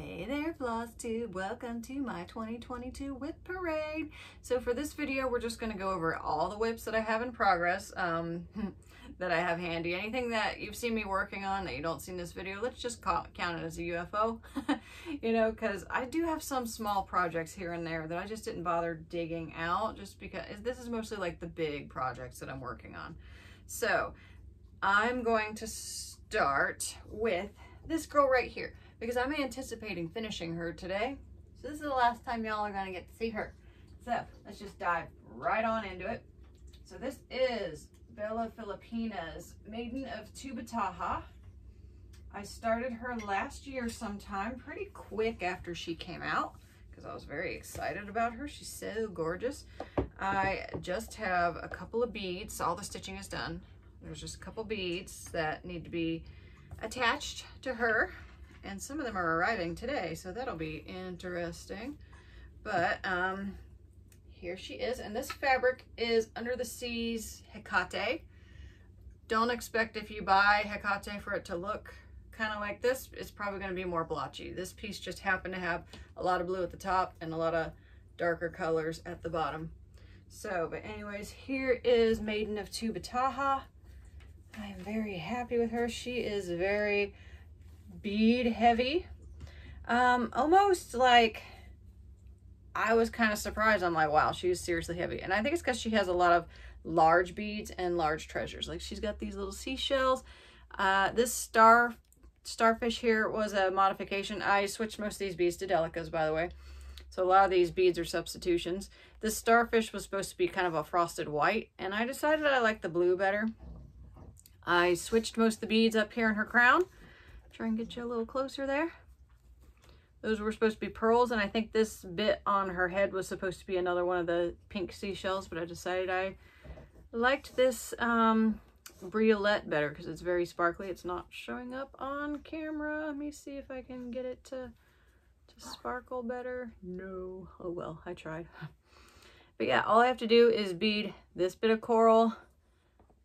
Hey there, FlossTube. Welcome to my 2022 whip parade. So for this video, we're just going to go over all the whips that I have in progress, um, that I have handy. Anything that you've seen me working on that you don't see in this video, let's just count it as a UFO, you know, because I do have some small projects here and there that I just didn't bother digging out just because this is mostly like the big projects that I'm working on. So I'm going to start with this girl right here because I'm anticipating finishing her today. So this is the last time y'all are gonna get to see her. So let's just dive right on into it. So this is Bella Filipina's Maiden of Tubataha. I started her last year sometime, pretty quick after she came out because I was very excited about her. She's so gorgeous. I just have a couple of beads. All the stitching is done. There's just a couple beads that need to be attached to her and some of them are arriving today, so that'll be interesting. But um, here she is, and this fabric is Under the Seas Hecate. Don't expect if you buy Hecate for it to look kind of like this. It's probably going to be more blotchy. This piece just happened to have a lot of blue at the top and a lot of darker colors at the bottom. So, but anyways, here is Maiden of Tubataha. I am very happy with her. She is very bead heavy. Um, almost like I was kind of surprised. I'm like, wow, she's seriously heavy. And I think it's because she has a lot of large beads and large treasures. Like she's got these little seashells. Uh, this star starfish here was a modification. I switched most of these beads to delicas, by the way. So a lot of these beads are substitutions. This starfish was supposed to be kind of a frosted white, and I decided I like the blue better. I switched most of the beads up here in her crown. Try and get you a little closer there. Those were supposed to be pearls, and I think this bit on her head was supposed to be another one of the pink seashells, but I decided I liked this um, briolette better because it's very sparkly. It's not showing up on camera. Let me see if I can get it to, to sparkle better. No. Oh well, I tried. But yeah, all I have to do is bead this bit of coral,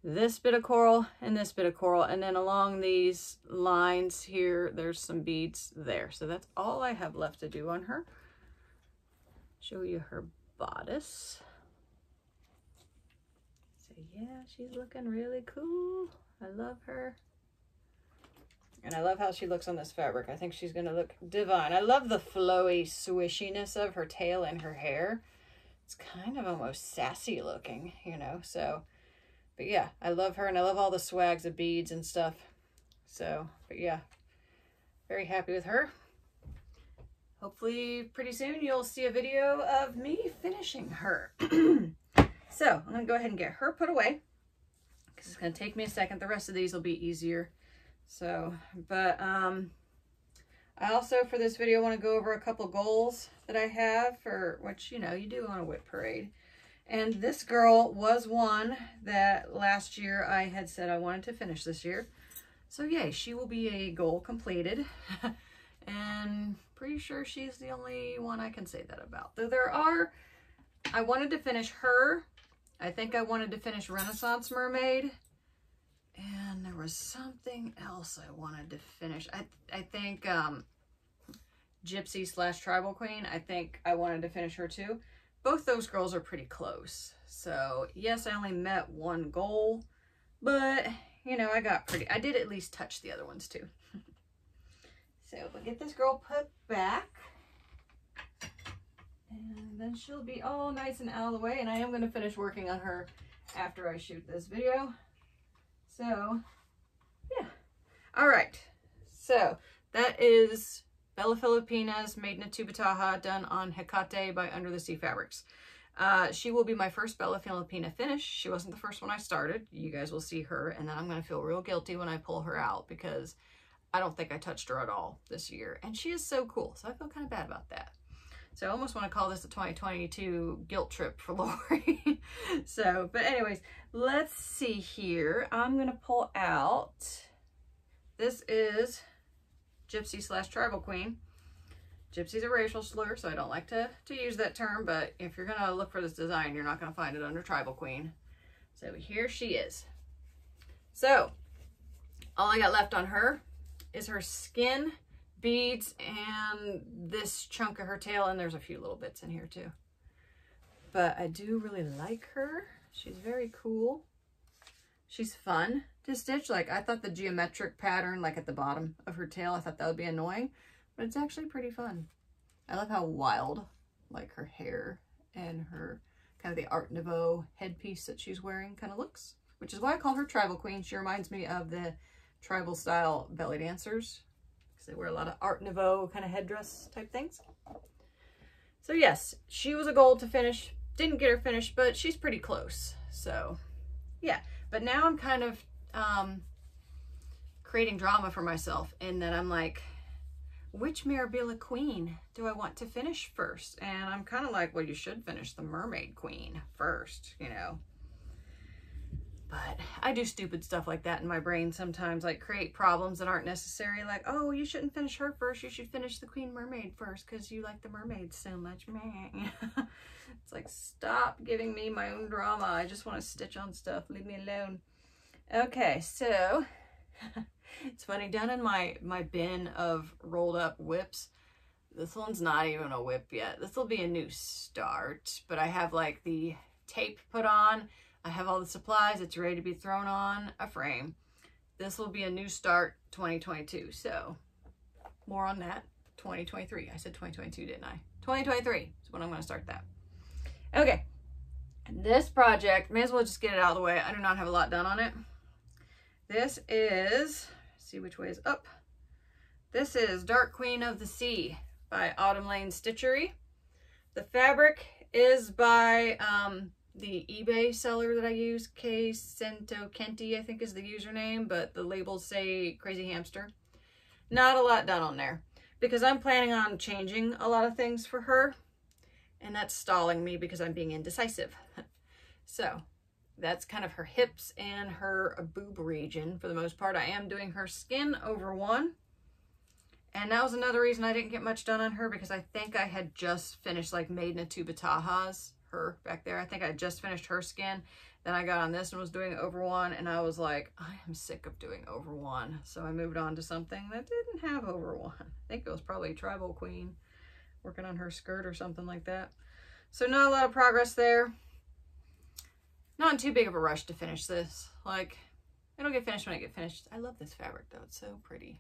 this bit of coral and this bit of coral and then along these lines here there's some beads there. So that's all I have left to do on her. Show you her bodice. So yeah she's looking really cool. I love her. And I love how she looks on this fabric. I think she's gonna look divine. I love the flowy swishiness of her tail and her hair. It's kind of almost sassy looking you know so but yeah, I love her and I love all the swags of beads and stuff. So, but yeah, very happy with her. Hopefully pretty soon you'll see a video of me finishing her. so I'm to go ahead and get her put away because it's to take me a second. The rest of these will be easier. So, but um, I also for this video want to go over a couple goals that I have for which, you know, you do on a whip parade. And this girl was one that last year I had said I wanted to finish this year. So yay, she will be a goal completed. and pretty sure she's the only one I can say that about. Though there are, I wanted to finish her. I think I wanted to finish Renaissance Mermaid. And there was something else I wanted to finish. I, I think um, Gypsy slash Tribal Queen. I think I wanted to finish her too both those girls are pretty close. So yes, I only met one goal, but you know, I got pretty, I did at least touch the other ones too. so we'll get this girl put back and then she'll be all nice and out of the way. And I am going to finish working on her after I shoot this video. So yeah. All right. So that is Bella Filipina's Maiden of Tubataha done on Hecate by Under the Sea Fabrics. Uh, she will be my first Bella Filipina finish. She wasn't the first one I started. You guys will see her, and then I'm going to feel real guilty when I pull her out because I don't think I touched her at all this year. And she is so cool, so I feel kind of bad about that. So I almost want to call this a 2022 guilt trip for Lori. so, but anyways, let's see here. I'm going to pull out, this is gypsy slash tribal queen. Gypsy's a racial slur, so I don't like to, to use that term, but if you're going to look for this design, you're not going to find it under tribal queen. So here she is. So all I got left on her is her skin beads and this chunk of her tail, and there's a few little bits in here too. But I do really like her. She's very cool. She's fun to stitch. Like, I thought the geometric pattern, like at the bottom of her tail, I thought that would be annoying, but it's actually pretty fun. I love how wild, like, her hair and her kind of the Art Nouveau headpiece that she's wearing kind of looks, which is why I call her Tribal Queen. She reminds me of the tribal style belly dancers because they wear a lot of Art Nouveau kind of headdress type things. So yes, she was a goal to finish. Didn't get her finished, but she's pretty close. So yeah, but now I'm kind of um, creating drama for myself in that I'm like, which Mirabilia Queen do I want to finish first? And I'm kind of like, well, you should finish the Mermaid Queen first, you know. But I do stupid stuff like that in my brain sometimes, like create problems that aren't necessary. Like, oh, you shouldn't finish her first. You should finish the Queen Mermaid first because you like the mermaids so much. it's like, stop giving me my own drama. I just want to stitch on stuff. Leave me alone. Okay, so it's funny, down in my, my bin of rolled up whips, this one's not even a whip yet. This will be a new start, but I have like the tape put on. I have all the supplies. It's ready to be thrown on a frame. This will be a new start 2022. So more on that 2023. I said 2022, didn't I? 2023 is when I'm going to start that. Okay. This project, may as well just get it out of the way. I do not have a lot done on it. This is, see which way is up. This is Dark Queen of the Sea by Autumn Lane Stitchery. The fabric is by um, the eBay seller that I use, K Kenti, I think is the username, but the labels say Crazy Hamster. Not a lot done on there because I'm planning on changing a lot of things for her and that's stalling me because I'm being indecisive. so that's kind of her hips and her boob region for the most part. I am doing her skin over one. And that was another reason I didn't get much done on her because I think I had just finished like Maiden of Tubataha's, her back there. I think I just finished her skin. Then I got on this and was doing over one and I was like, I am sick of doing over one. So I moved on to something that didn't have over one. I think it was probably Tribal Queen working on her skirt or something like that. So not a lot of progress there not in too big of a rush to finish this. Like, it'll get finished when I get finished. I love this fabric though. It's so pretty.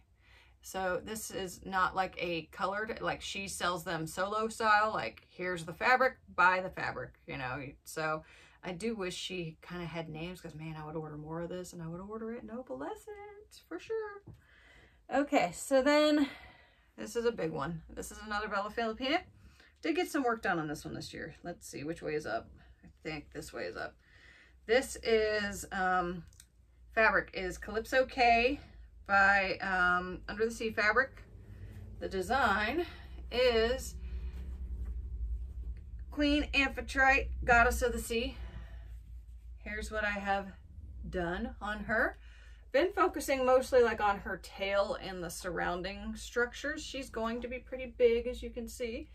So this is not like a colored, like she sells them solo style, like here's the fabric, buy the fabric, you know. So I do wish she kind of had names because man, I would order more of this and I would order it no Opalescent for sure. Okay, so then this is a big one. This is another Bella Filipina. Did get some work done on this one this year. Let's see which way is up. I think this way is up. This is, um, fabric is Calypso K by um, Under the Sea Fabric. The design is Queen Amphitrite, Goddess of the Sea. Here's what I have done on her. Been focusing mostly like on her tail and the surrounding structures. She's going to be pretty big as you can see.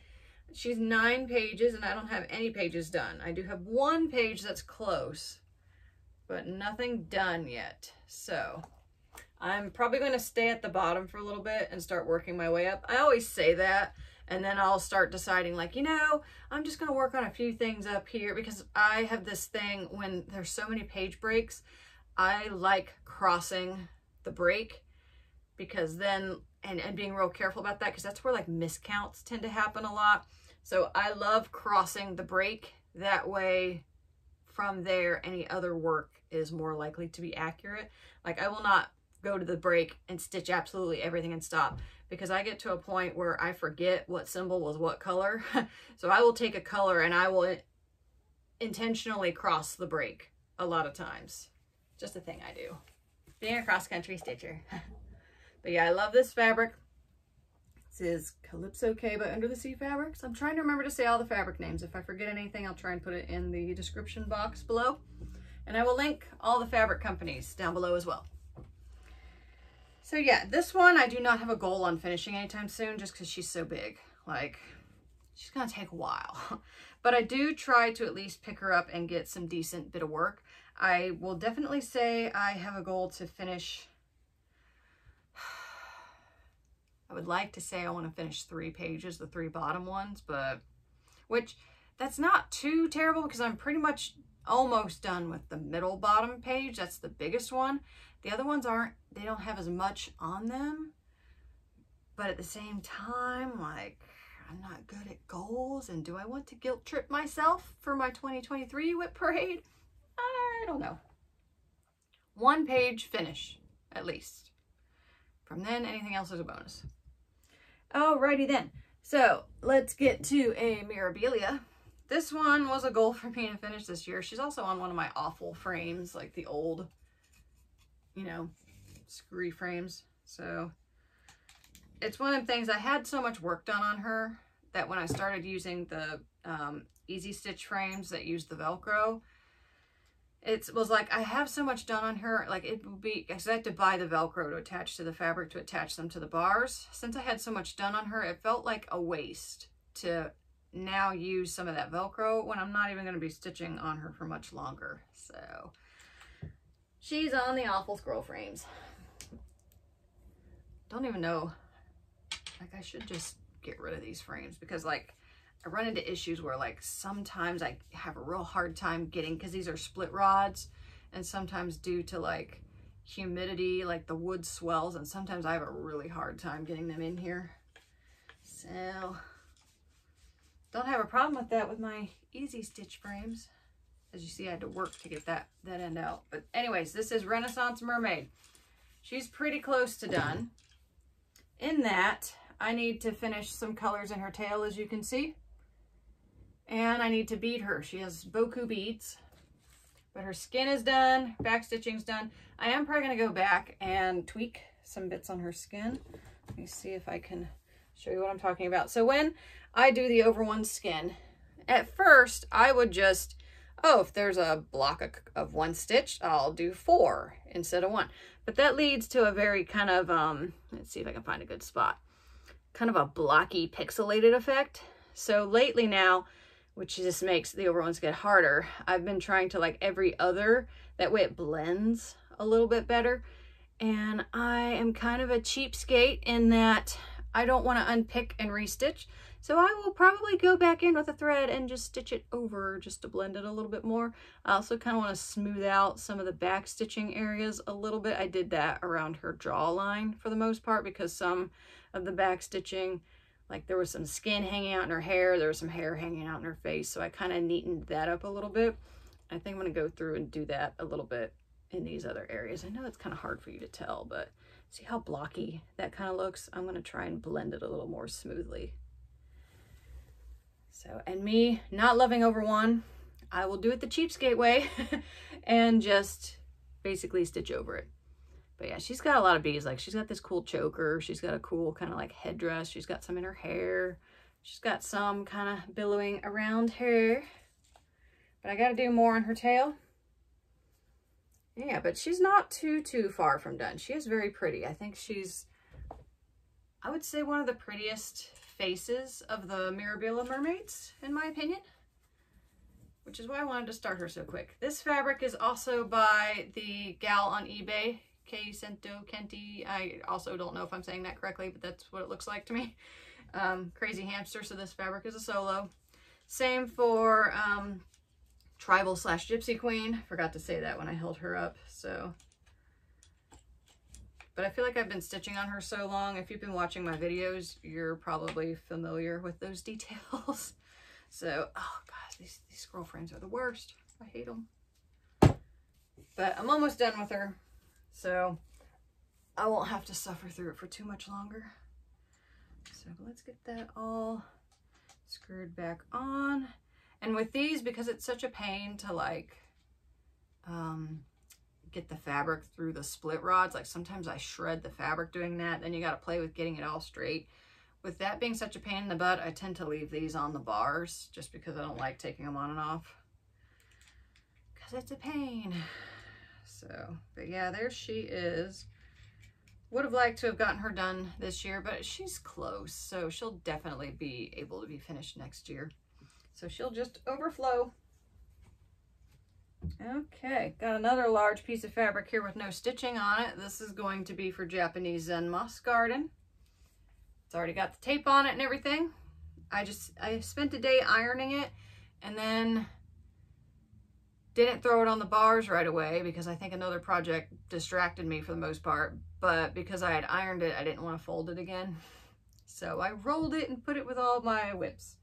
She's nine pages and I don't have any pages done. I do have one page that's close, but nothing done yet. So I'm probably going to stay at the bottom for a little bit and start working my way up. I always say that and then I'll start deciding like, you know, I'm just going to work on a few things up here because I have this thing when there's so many page breaks, I like crossing the break because then, and, and being real careful about that because that's where like miscounts tend to happen a lot. So I love crossing the break. That way from there, any other work is more likely to be accurate. Like I will not go to the break and stitch absolutely everything and stop because I get to a point where I forget what symbol was what color. so I will take a color and I will intentionally cross the break a lot of times. Just a thing I do. Being a cross-country stitcher. but yeah, I love this fabric. This is Calypso K by Under the Sea Fabrics. I'm trying to remember to say all the fabric names. If I forget anything, I'll try and put it in the description box below. And I will link all the fabric companies down below as well. So yeah, this one I do not have a goal on finishing anytime soon just because she's so big. Like, she's going to take a while. but I do try to at least pick her up and get some decent bit of work. I will definitely say I have a goal to finish I would like to say I want to finish three pages, the three bottom ones, but which that's not too terrible because I'm pretty much almost done with the middle bottom page. That's the biggest one. The other ones aren't, they don't have as much on them. But at the same time, like, I'm not good at goals. And do I want to guilt trip myself for my 2023 whip parade? I don't know. One page finish, at least. From then, anything else is a bonus. Alrighty then. So let's get to a Mirabilia. This one was a goal for me to finish this year. She's also on one of my awful frames, like the old, you know, screwy frames. So it's one of the things I had so much work done on her that when I started using the um, easy stitch frames that use the Velcro, it was like I have so much done on her like it would be I had to buy the velcro to attach to the fabric to attach them to the bars since I had so much done on her it felt like a waste to now use some of that velcro when I'm not even going to be stitching on her for much longer so she's on the awful scroll frames don't even know like I should just get rid of these frames because like I run into issues where like sometimes I have a real hard time getting, because these are split rods, and sometimes due to like humidity, like the wood swells, and sometimes I have a really hard time getting them in here. So, don't have a problem with that with my easy stitch frames. As you see, I had to work to get that, that end out. But anyways, this is Renaissance Mermaid. She's pretty close to done. In that, I need to finish some colors in her tail, as you can see. And I need to bead her. She has Boku beads. But her skin is done. Back stitching's done. I am probably going to go back and tweak some bits on her skin. Let me see if I can show you what I'm talking about. So when I do the over one skin, at first I would just, oh, if there's a block of, of one stitch, I'll do four instead of one. But that leads to a very kind of, um, let's see if I can find a good spot, kind of a blocky pixelated effect. So lately now, which just makes the over ones get harder. I've been trying to like every other, that way it blends a little bit better. And I am kind of a cheapskate in that I don't want to unpick and restitch. So I will probably go back in with a thread and just stitch it over just to blend it a little bit more. I also kind of want to smooth out some of the back stitching areas a little bit. I did that around her jawline for the most part because some of the back stitching like there was some skin hanging out in her hair, there was some hair hanging out in her face, so I kind of neatened that up a little bit. I think I'm going to go through and do that a little bit in these other areas. I know it's kind of hard for you to tell, but see how blocky that kind of looks? I'm to try and blend it a little more smoothly. So, and me not loving over one, I will do it the cheapskate way and just basically stitch over it. But yeah, she's got a lot of beads. Like she's got this cool choker. She's got a cool kind of like headdress. She's got some in her hair. She's got some kind of billowing around her. But I got to do more on her tail. Yeah, but she's not too, too far from done. She is very pretty. I think she's, I would say one of the prettiest faces of the Mirabilia mermaids, in my opinion. Which is why I wanted to start her so quick. This fabric is also by the gal on eBay, K Cento Kenti. I also don't know if I'm saying that correctly, but that's what it looks like to me. Um, Crazy Hamster, so this fabric is a solo. Same for um, Tribal slash Gypsy Queen. Forgot to say that when I held her up, so. But I feel like I've been stitching on her so long. If you've been watching my videos, you're probably familiar with those details. so, oh gosh, these, these scroll frames are the worst. I hate them. But I'm almost done with her. So I won't have to suffer through it for too much longer. So let's get that all screwed back on. And with these, because it's such a pain to like um, get the fabric through the split rods, like sometimes I shred the fabric doing that, then you got to play with getting it all straight. With that being such a pain in the butt, I tend to leave these on the bars just because I don't like taking them on and off. Because it's a pain. So, but yeah, there she is. Would have liked to have gotten her done this year, but she's close. So she'll definitely be able to be finished next year. So she'll just overflow. Okay, got another large piece of fabric here with no stitching on it. This is going to be for Japanese Zen Moss Garden. It's already got the tape on it and everything. I just, I spent a day ironing it and then didn't throw it on the bars right away because I think another project distracted me for the most part. But because I had ironed it, I didn't want to fold it again. So I rolled it and put it with all my WIPs.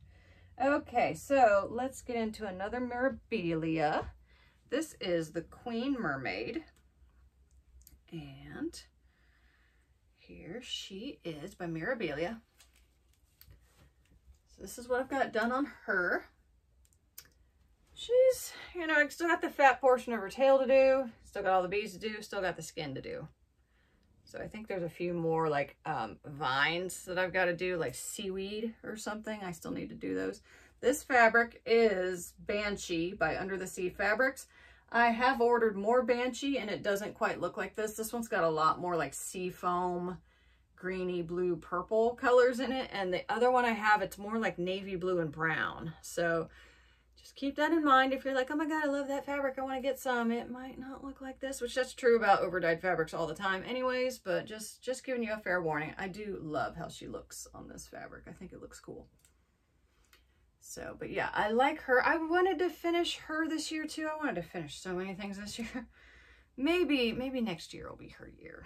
Okay, so let's get into another Mirabilia. This is the Queen Mermaid. And here she is by Mirabilia. So this is what I've got done on her. She's, you know, I still got the fat portion of her tail to do, still got all the beads to do, still got the skin to do. So I think there's a few more like um, vines that I've got to do, like seaweed or something. I still need to do those. This fabric is Banshee by Under the Sea Fabrics. I have ordered more Banshee and it doesn't quite look like this. This one's got a lot more like sea foam, greeny, blue, purple colors in it. And the other one I have, it's more like navy blue and brown. So just keep that in mind. If you're like, oh my God, I love that fabric. I want to get some. It might not look like this, which that's true about overdyed fabrics all the time anyways, but just, just giving you a fair warning. I do love how she looks on this fabric. I think it looks cool. So, but yeah, I like her. I wanted to finish her this year too. I wanted to finish so many things this year. maybe, maybe next year will be her year.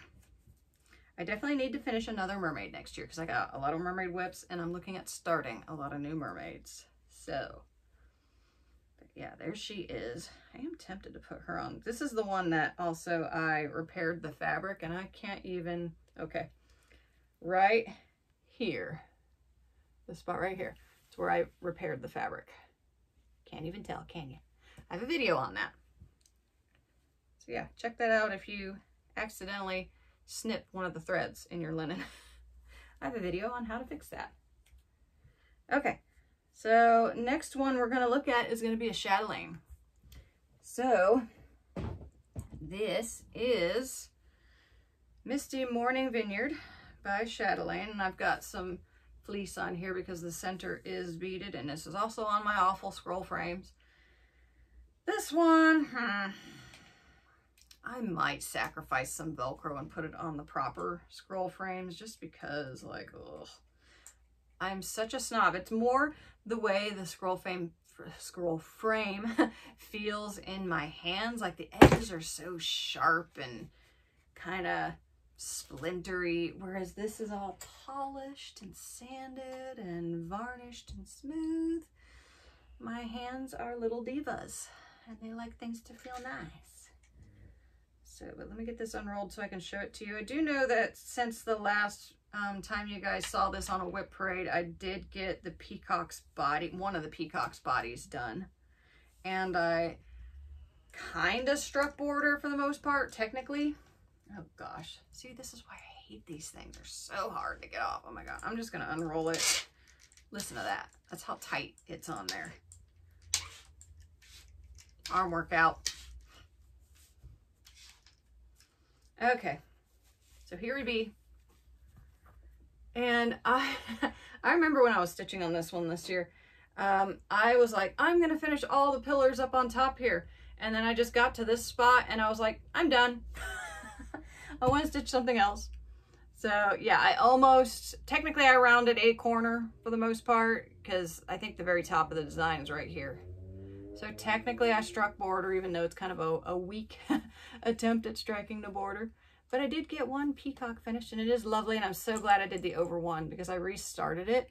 I definitely need to finish another mermaid next year because I got a lot of mermaid whips and I'm looking at starting a lot of new mermaids. So, yeah, there she is. I am tempted to put her on. This is the one that also I repaired the fabric and I can't even, okay, right here, the spot right here. It's where I repaired the fabric. Can't even tell, can you? I have a video on that. So yeah, check that out if you accidentally snip one of the threads in your linen. I have a video on how to fix that. Okay, so next one we're going to look at is going to be a chatelaine. So this is Misty Morning Vineyard by Chatelaine. And I've got some fleece on here because the center is beaded. And this is also on my awful scroll frames. This one, hmm, I might sacrifice some Velcro and put it on the proper scroll frames just because, like, ugh. I'm such a snob. It's more the way the scroll frame scroll frame feels in my hands. Like the edges are so sharp and kind of splintery, whereas this is all polished and sanded and varnished and smooth. My hands are little divas and they like things to feel nice. So, but let me get this unrolled so I can show it to you. I do know that since the last um, time you guys saw this on a whip parade, I did get the peacock's body, one of the peacock's bodies done. And I kind of struck border for the most part, technically. Oh gosh. See, this is why I hate these things. They're so hard to get off. Oh my God. I'm just going to unroll it. Listen to that. That's how tight it's on there. Arm workout. Okay. So here we be. And I, I remember when I was stitching on this one this year, um, I was like, I'm going to finish all the pillars up on top here. And then I just got to this spot and I was like, I'm done. I want to stitch something else. So yeah, I almost, technically I rounded a corner for the most part because I think the very top of the design is right here. So technically I struck border even though it's kind of a, a weak attempt at striking the border. But I did get one peacock finished and it is lovely. And I'm so glad I did the over one because I restarted it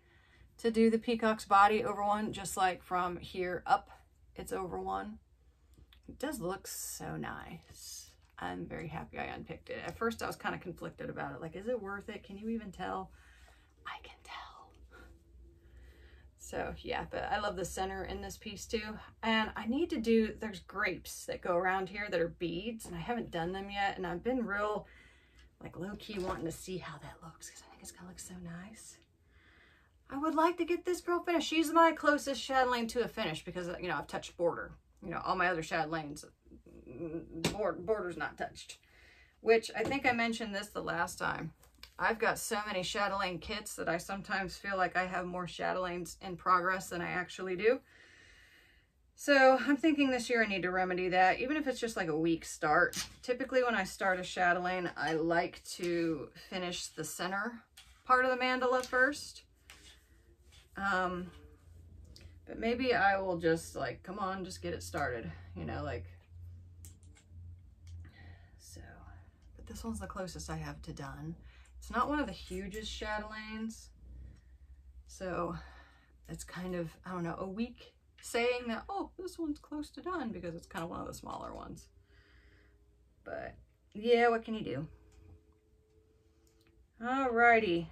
to do the peacock's body over one, just like from here up, it's over one. It does look so nice. I'm very happy I unpicked it. At first I was kind of conflicted about it. Like, is it worth it? Can you even tell? I can tell. So yeah, but I love the center in this piece too. And I need to do, there's grapes that go around here that are beads and I haven't done them yet. And I've been real like low key wanting to see how that looks because I think it's gonna look so nice. I would like to get this girl finished. She's my closest chatelaine to a finish because, you know, I've touched border. You know, all my other chatelaines, mm, border's not touched. Which I think I mentioned this the last time. I've got so many chatelaine kits that I sometimes feel like I have more chatelaines in progress than I actually do. So I'm thinking this year I need to remedy that, even if it's just like a weak start. Typically when I start a chatelaine, I like to finish the center part of the mandala first. Um, but maybe I will just like, come on, just get it started. You know, like, so, but this one's the closest I have to done. It's not one of the hugest chatelaines. So it's kind of, I don't know, a weak saying that, oh, this one's close to done because it's kind of one of the smaller ones. But yeah, what can you do? Alrighty.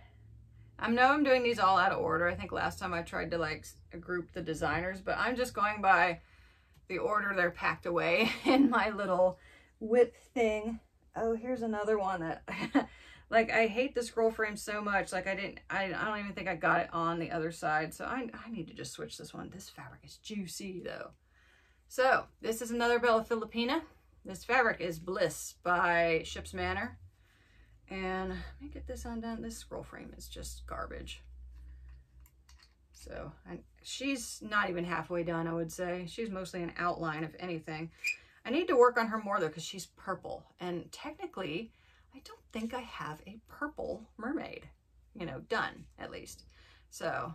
I know I'm doing these all out of order. I think last time I tried to like group the designers, but I'm just going by the order they're packed away in my little whip thing. Oh, here's another one that like I hate the scroll frame so much. Like I didn't, I, I don't even think I got it on the other side. So I, I need to just switch this one. This fabric is juicy though. So this is another Bella Filipina. This fabric is Bliss by Ships Manor. And let me get this undone. This scroll frame is just garbage. So she's not even halfway done, I would say. She's mostly an outline, if anything. I need to work on her more, though, because she's purple. And technically, I don't think I have a purple mermaid, you know, done, at least. So,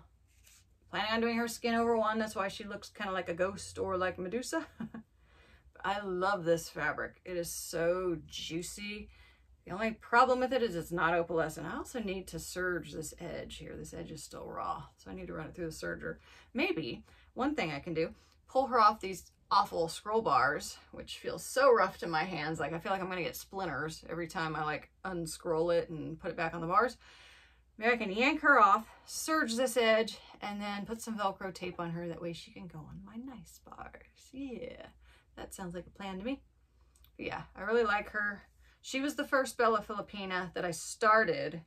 planning on doing her skin over one. That's why she looks kind of like a ghost or like Medusa. I love this fabric. It is so juicy. The only problem with it is it's not opalescent. I also need to serge this edge here. This edge is still raw, so I need to run it through the serger. Maybe one thing I can do, pull her off these awful scroll bars, which feels so rough to my hands. Like I feel like I'm gonna get splinters every time I like unscroll it and put it back on the bars. Maybe I can yank her off, serge this edge, and then put some Velcro tape on her. That way she can go on my nice bars. Yeah, that sounds like a plan to me. But yeah, I really like her. She was the first Bella Filipina that I started.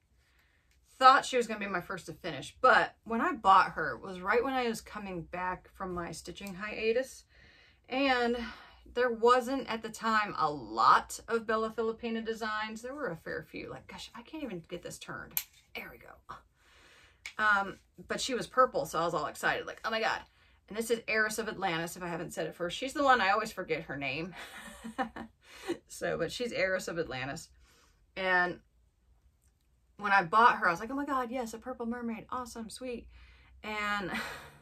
Thought she was going to be my first to finish. But when I bought her, was right when I was coming back from my stitching hiatus. And there wasn't at the time a lot of Bella Filipina designs. There were a fair few. Like, gosh, I can't even get this turned. There we go. Um, but she was purple, so I was all excited. Like, oh my God. And this is Heiress of Atlantis, if I haven't said it first. She's the one I always forget her name. so, but she's heiress of Atlantis. And when I bought her, I was like, oh my God, yes, a purple mermaid. Awesome, sweet. And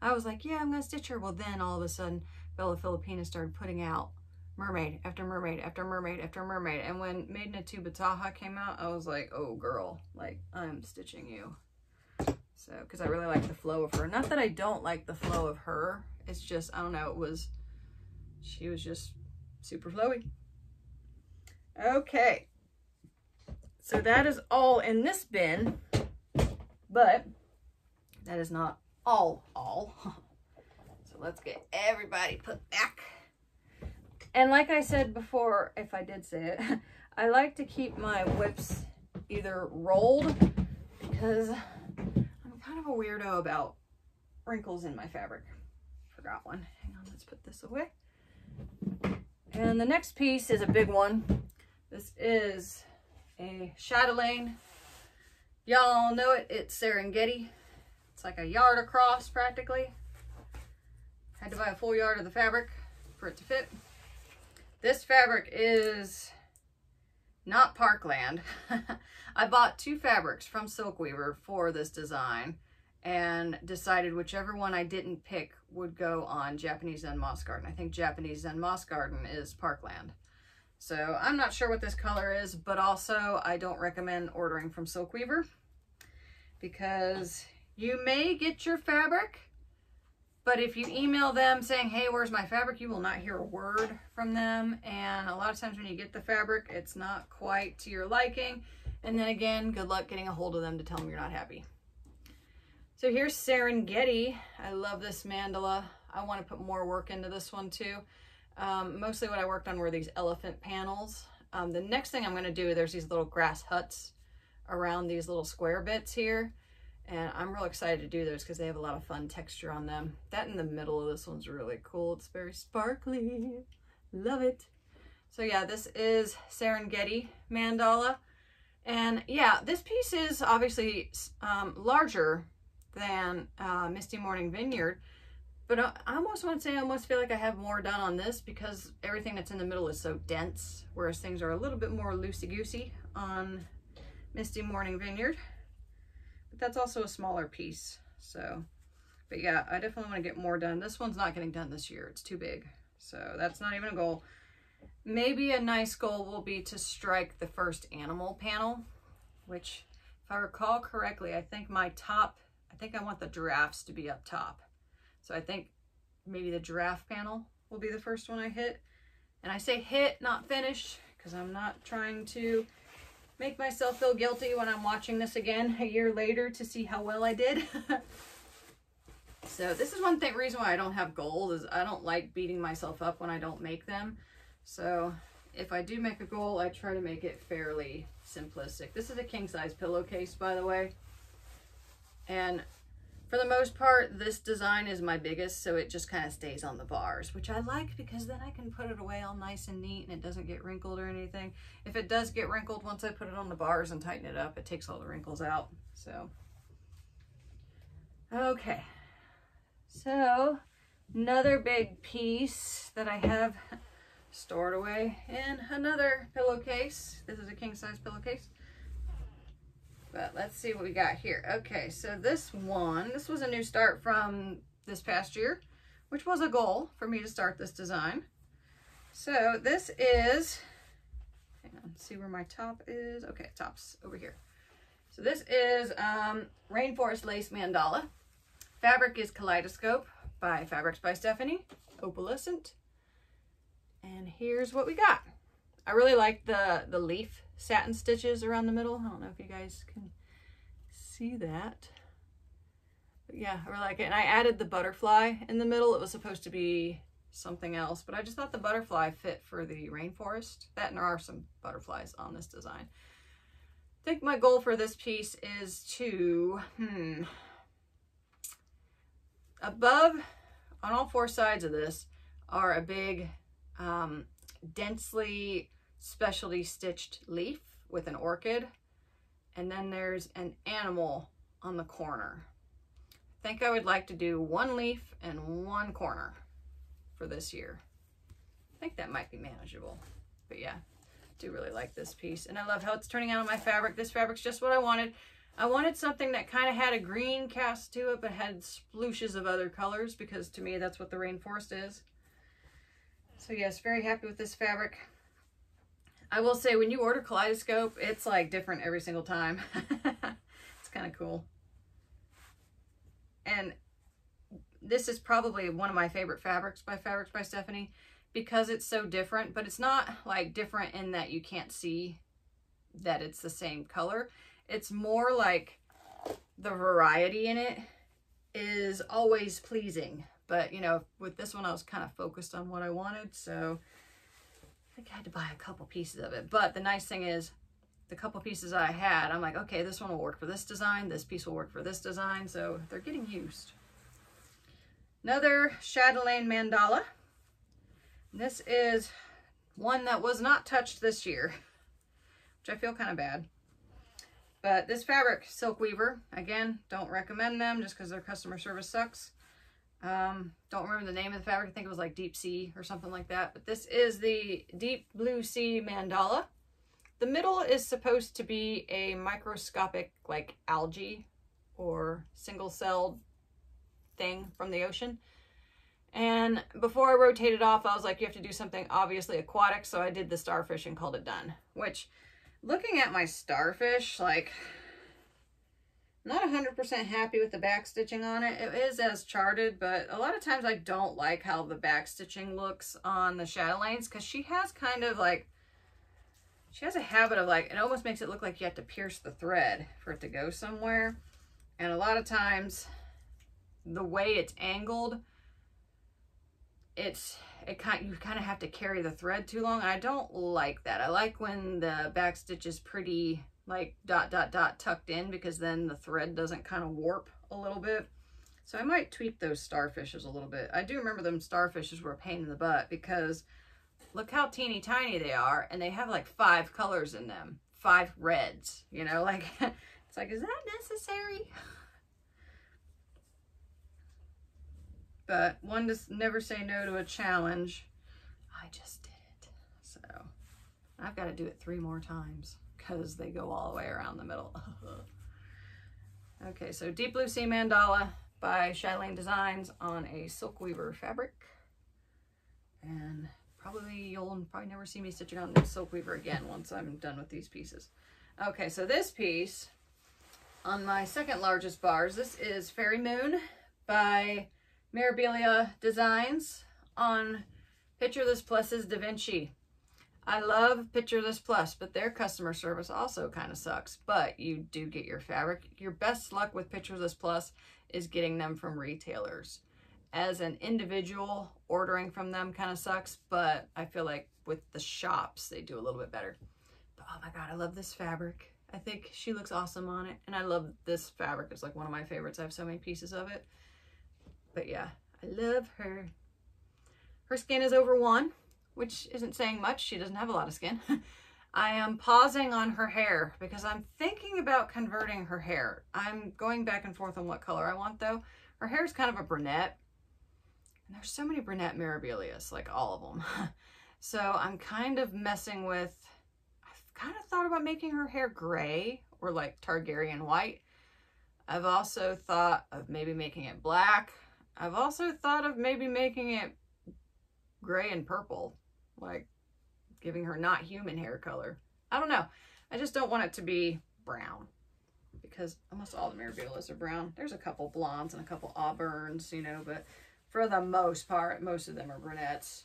I was like, yeah, I'm going to stitch her. Well, then all of a sudden, Bella Filipina started putting out mermaid after mermaid after mermaid after mermaid. And when Maiden of Tubataha came out, I was like, oh girl, like I'm stitching you. So, because I really like the flow of her. Not that I don't like the flow of her. It's just, I don't know, it was, she was just super flowy. Okay. So that is all in this bin, but that is not all, all. So let's get everybody put back. And like I said before, if I did say it, I like to keep my whips either rolled because I'm kind of a weirdo about wrinkles in my fabric. Forgot one. Hang on, let's put this away. And the next piece is a big one. This is a chatelaine. Y'all know it, it's Serengeti. Like a yard across practically. Had to buy a full yard of the fabric for it to fit. This fabric is not Parkland. I bought two fabrics from Silkweaver for this design and decided whichever one I didn't pick would go on Japanese Zen Moss Garden. I think Japanese Zen Moss Garden is Parkland. So I'm not sure what this color is, but also I don't recommend ordering from Silkweaver because you may get your fabric, but if you email them saying, hey, where's my fabric, you will not hear a word from them. And a lot of times when you get the fabric, it's not quite to your liking. And then again, good luck getting a hold of them to tell them you're not happy. So here's Serengeti. I love this mandala. I want to put more work into this one too. Um, mostly what I worked on were these elephant panels. Um, the next thing I'm going to do, there's these little grass huts around these little square bits here. And I'm real excited to do those because they have a lot of fun texture on them. That in the middle of this one's really cool. It's very sparkly. Love it. So yeah, this is Serengeti mandala. And yeah, this piece is obviously um, larger than uh, Misty Morning Vineyard. But I almost want to say I almost feel like I have more done on this because everything that's in the middle is so dense, whereas things are a little bit more loosey-goosey on Misty Morning Vineyard. That's also a smaller piece. So, but yeah, I definitely want to get more done. This one's not getting done this year. It's too big. So that's not even a goal. Maybe a nice goal will be to strike the first animal panel, which if I recall correctly, I think my top, I think I want the giraffes to be up top. So I think maybe the giraffe panel will be the first one I hit. And I say hit, not finish, because I'm not trying to make myself feel guilty when I'm watching this again a year later to see how well I did. so this is one thing reason why I don't have goals is I don't like beating myself up when I don't make them. So if I do make a goal, I try to make it fairly simplistic. This is a king size pillowcase, by the way. And for the most part, this design is my biggest, so it just kind of stays on the bars, which I like because then I can put it away all nice and neat and it doesn't get wrinkled or anything. If it does get wrinkled, once I put it on the bars and tighten it up, it takes all the wrinkles out. So, okay. So, another big piece that I have stored away in another pillowcase. This is a king size pillowcase. But let's see what we got here. Okay, so this one, this was a new start from this past year, which was a goal for me to start this design. So this is, hang on, see where my top is. Okay, top's over here. So this is um, Rainforest Lace Mandala. Fabric is Kaleidoscope by Fabrics by Stephanie, opalescent. And here's what we got. I really like the, the leaf satin stitches around the middle. I don't know if you guys can see that. But yeah, I really like it. And I added the butterfly in the middle. It was supposed to be something else, but I just thought the butterfly fit for the rainforest. That and there are some butterflies on this design. I think my goal for this piece is to, hmm, above, on all four sides of this, are a big, um, densely specialty stitched leaf with an orchid. And then there's an animal on the corner. I think I would like to do one leaf and one corner for this year. I think that might be manageable. But yeah, do really like this piece. And I love how it's turning out on my fabric. This fabric's just what I wanted. I wanted something that kind of had a green cast to it, but had splooshes of other colors because to me, that's what the rainforest is. So yes, very happy with this fabric. I will say when you order Kaleidoscope, it's like different every single time. it's kind of cool. And this is probably one of my favorite fabrics by Fabrics by Stephanie because it's so different, but it's not like different in that you can't see that it's the same color. It's more like the variety in it is always pleasing. But, you know, with this one, I was kind of focused on what I wanted. So I think I had to buy a couple pieces of it. But the nice thing is, the couple pieces I had, I'm like, okay, this one will work for this design. This piece will work for this design. So they're getting used. Another Chatelaine Mandala. This is one that was not touched this year, which I feel kind of bad. But this fabric, Silk Weaver, again, don't recommend them just because their customer service sucks. Um, don't remember the name of the fabric. I think it was like Deep Sea or something like that. But this is the Deep Blue Sea Mandala. The middle is supposed to be a microscopic like algae or single-celled thing from the ocean. And before I rotated off, I was like, you have to do something obviously aquatic. So I did the starfish and called it done. Which, looking at my starfish, like, not 100% happy with the back stitching on it. It is as charted, but a lot of times I don't like how the back stitching looks on the Chatelaines because she has kind of like, she has a habit of like, it almost makes it look like you have to pierce the thread for it to go somewhere. And a lot of times the way it's angled, it's, it kind, you kind of have to carry the thread too long. I don't like that. I like when the back stitch is pretty like dot dot dot tucked in because then the thread doesn't kind of warp a little bit. So I might tweak those starfishes a little bit. I do remember them starfishes were a pain in the butt because look how teeny tiny they are and they have like five colors in them. Five reds, you know, like it's like, is that necessary? But one just never say no to a challenge. I just did it. So I've got to do it three more times because they go all the way around the middle. Okay, so Deep Blue Sea Mandala by Chatelaine Designs on a Silk Weaver fabric. And probably you'll probably never see me stitching on this Silk Weaver again once I'm done with these pieces. Okay, so this piece on my second largest bars, this is Fairy Moon by Mirabilia Designs on Picture This Plus's Da Vinci. I love Picture This Plus, but their customer service also kind of sucks. But you do get your fabric. Your best luck with Picture This Plus is getting them from retailers. As an individual, ordering from them kind of sucks, but I feel like with the shops, they do a little bit better. But oh my God, I love this fabric. I think she looks awesome on it. And I love this fabric. It's like one of my favorites. I have so many pieces of it. But yeah, I love her. Her skin is over one, which isn't saying much. She doesn't have a lot of skin. I am pausing on her hair because I'm thinking about converting her hair. I'm going back and forth on what color I want though. Her hair is kind of a brunette. And there's so many brunette Mirabilias, like all of them. so I'm kind of messing with, I've kind of thought about making her hair gray or like Targaryen white. I've also thought of maybe making it black. I've also thought of maybe making it gray and purple, like giving her not human hair color. I don't know. I just don't want it to be brown because almost all the Mirabilias are brown. There's a couple blondes and a couple auburns, you know, but for the most part, most of them are brunettes.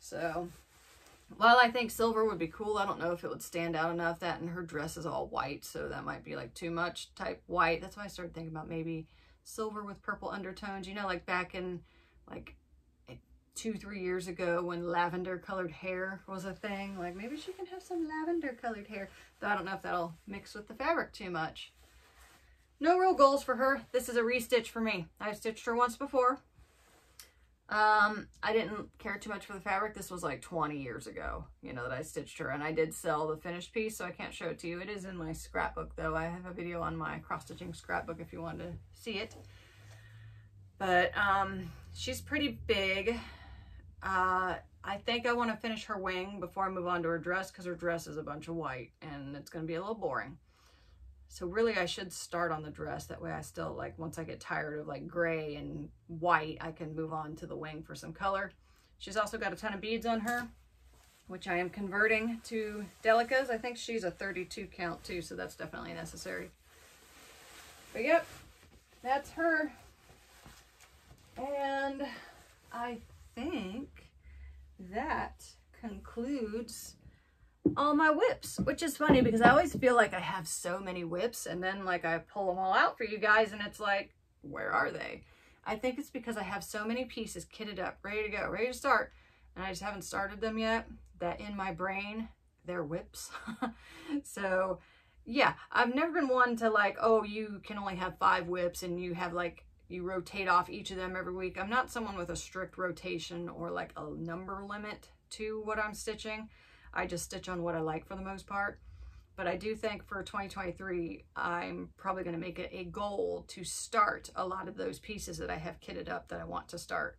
So while I think silver would be cool, I don't know if it would stand out enough. That and her dress is all white, so that might be like too much type white. That's why I started thinking about maybe silver with purple undertones. You know, like back in like two, three years ago when lavender colored hair was a thing. Like maybe she can have some lavender colored hair. Though I don't know if that'll mix with the fabric too much. No real goals for her. This is a restitch for me. I've stitched her once before. Um, I didn't care too much for the fabric. This was like 20 years ago, you know, that I stitched her. And I did sell the finished piece, so I can't show it to you. It is in my scrapbook, though. I have a video on my cross-stitching scrapbook if you want to see it. But um, she's pretty big. Uh, I think I want to finish her wing before I move on to her dress because her dress is a bunch of white and it's going to be a little boring. So really I should start on the dress. That way I still like, once I get tired of like gray and white, I can move on to the wing for some color. She's also got a ton of beads on her, which I am converting to Delicas. I think she's a 32 count too, so that's definitely necessary. But yep, that's her. And I think that concludes all my WIPs, which is funny because I always feel like I have so many WIPs and then like I pull them all out for you guys and it's like, where are they? I think it's because I have so many pieces kitted up, ready to go, ready to start, and I just haven't started them yet, that in my brain, they're WIPs. so yeah, I've never been one to like, oh, you can only have five WIPs and you have like you rotate off each of them every week. I'm not someone with a strict rotation or like a number limit to what I'm stitching. I just stitch on what I like for the most part. But I do think for 2023, I'm probably going to make it a goal to start a lot of those pieces that I have kitted up that I want to start.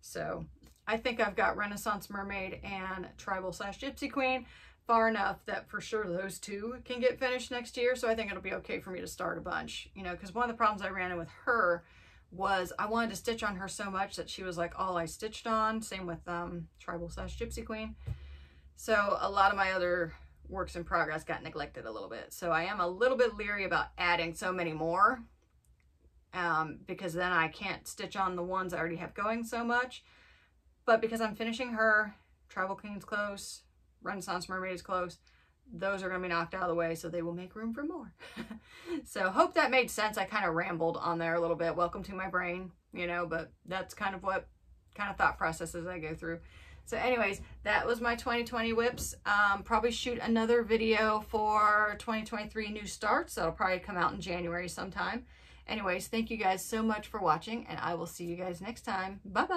So I think I've got Renaissance Mermaid and Tribal slash Gypsy Queen far enough that for sure those two can get finished next year. So I think it'll be okay for me to start a bunch, you know, because one of the problems I ran in with her was I wanted to stitch on her so much that she was like all I stitched on. Same with um, Tribal slash Gypsy Queen. So a lot of my other works in progress got neglected a little bit. So I am a little bit leery about adding so many more um, because then I can't stitch on the ones I already have going so much. But because I'm finishing her, Tribal Queen's close, Renaissance Mermaid is close, those are going to be knocked out of the way so they will make room for more. so hope that made sense. I kind of rambled on there a little bit. Welcome to my brain, you know, but that's kind of what kind of thought processes I go through. So anyways, that was my 2020 WIPs. Um, probably shoot another video for 2023 new starts. That'll probably come out in January sometime. Anyways, thank you guys so much for watching and I will see you guys next time. Bye-bye.